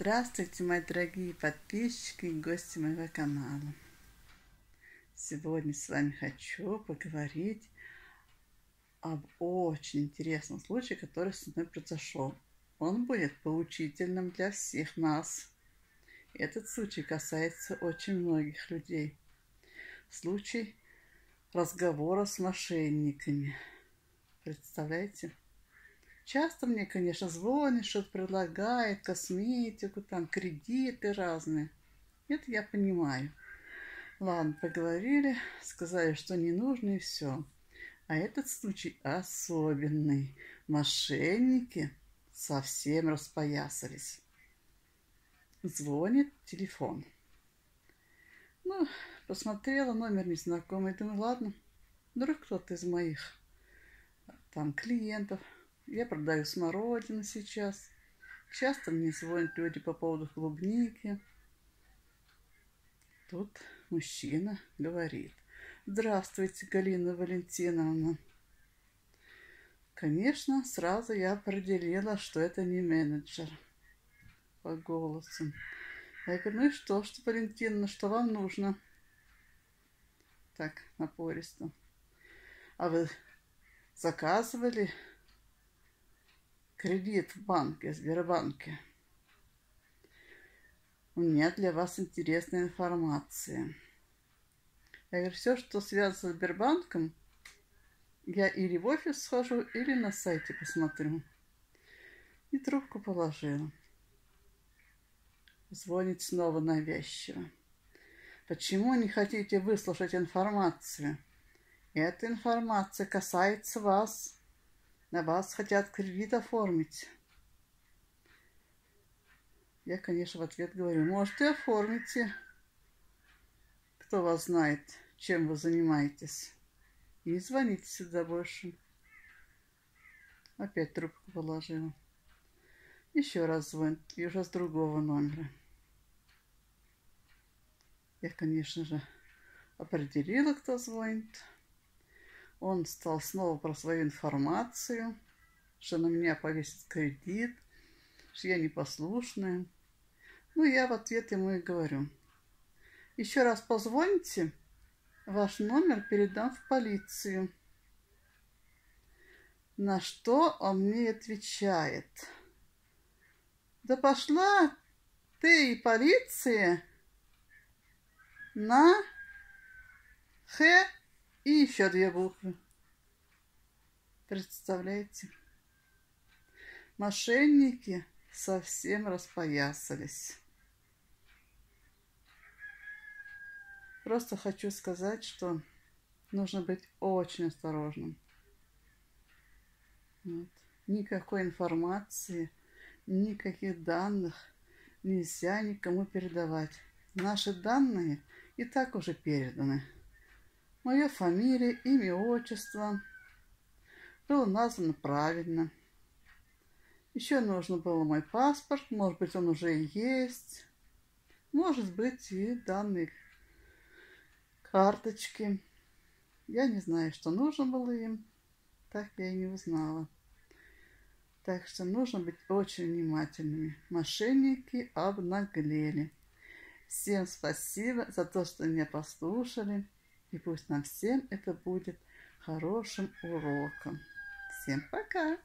Здравствуйте, мои дорогие подписчики и гости моего канала. Сегодня с вами хочу поговорить об очень интересном случае, который со мной произошел. Он будет поучительным для всех нас. Этот случай касается очень многих людей. Случай разговора с мошенниками. Представляете? Часто мне, конечно, звонят, что-то предлагает, косметику, там, кредиты разные. Это я понимаю. Ладно, поговорили, сказали, что не нужно, и все. А этот случай особенный. Мошенники совсем распоясались. Звонит телефон. Ну, посмотрела, номер незнакомый. Думаю, ладно, вдруг кто-то из моих там клиентов – я продаю смородину сейчас. Часто мне звонят люди по поводу клубники. Тут мужчина говорит. Здравствуйте, Галина Валентиновна. Конечно, сразу я определила, что это не менеджер по голосу. Я говорю, ну и что, что, Валентиновна, что вам нужно? Так, напористо. А вы заказывали кредит в банке, Сбербанке. У меня для вас интересная информация. Я говорю, все, что связано с Сбербанком, я или в офис схожу, или на сайте посмотрю. И трубку положила. Звонит снова навязчиво. Почему не хотите выслушать информацию? Эта информация касается вас. На вас хотят кредит оформить. Я, конечно, в ответ говорю, может, и оформите. Кто вас знает, чем вы занимаетесь. И не звоните сюда больше. Опять трубку положила. Еще раз звонит, и уже с другого номера. Я, конечно же, определила, кто звонит. Он стал снова про свою информацию, что на меня повесит кредит, что я непослушная. Ну, я в ответ ему и говорю. Еще раз позвоните, ваш номер передам в полицию. На что он мне отвечает. Да пошла ты и полиция на Х и еще две буквы. Представляете? Мошенники совсем распоясались. Просто хочу сказать, что нужно быть очень осторожным. Вот. Никакой информации, никаких данных нельзя никому передавать. Наши данные и так уже переданы. Моя фамилия, имя, отчество было названо правильно. Еще нужно было мой паспорт, может быть, он уже есть. Может быть, и данные карточки. Я не знаю, что нужно было им. Так я и не узнала. Так что нужно быть очень внимательными. Мошенники обнаглели. Всем спасибо за то, что меня послушали. И пусть нам всем это будет хорошим уроком. Всем пока!